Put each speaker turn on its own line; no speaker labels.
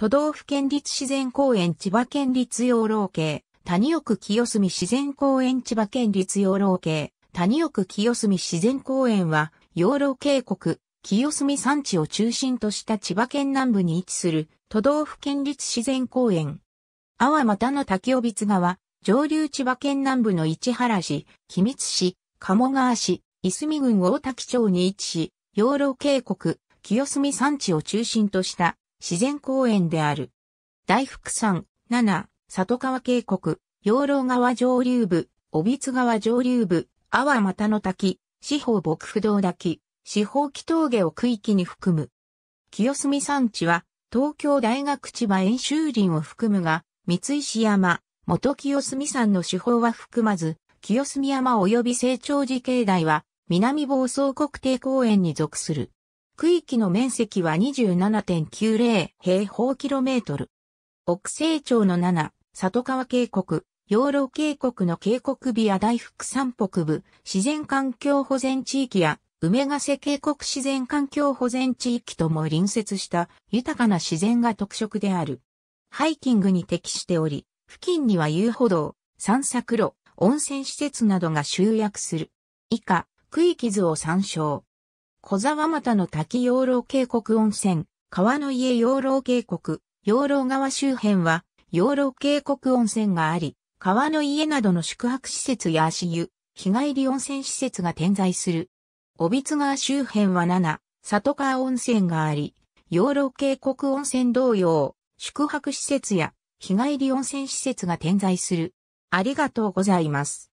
都道府県立自然公園千葉県立養老渓、谷奥清澄自然公園千葉県立養老渓、谷奥清澄自然公園は、養老渓谷、清澄山地を中心とした千葉県南部に位置する都道府県立自然公園。阿波又の滝尾別川、上流千葉県南部の市原市、君津市、鴨川市、いすみ郡大滝町に位置し、養老渓谷、清澄山地を中心とした自然公園である。大福山、七、里川渓谷、養老川上流部、帯津川上流部、阿波又の滝、四方牧不動滝、四方木峠を区域に含む。清澄山地は、東京大学千葉演習林を含むが、三石山、元清澄山の手法は含まず、清澄山及び成長寺境内は、南房総国定公園に属する。区域の面積は27.90平方キロメートル。奥清町の7、里川渓谷、養老渓谷の渓谷美や大福山北部、自然環境保全地域や、梅ヶ瀬渓谷自然環境保全地域とも隣接した豊かな自然が特色である。ハイキングに適しており、付近には遊歩道、散策路、温泉施設などが集約する。以下、区域図を参照。小沢又の滝養老渓谷温泉、川の家養老渓谷、養老川周辺は養老渓谷温泉があり、川の家などの宿泊施設や足湯、日帰り温泉施設が点在する。帯津川周辺は7、里川温泉があり、養老渓谷温泉同様、宿泊施設や日帰り温泉施設が点在する。ありがとうございます。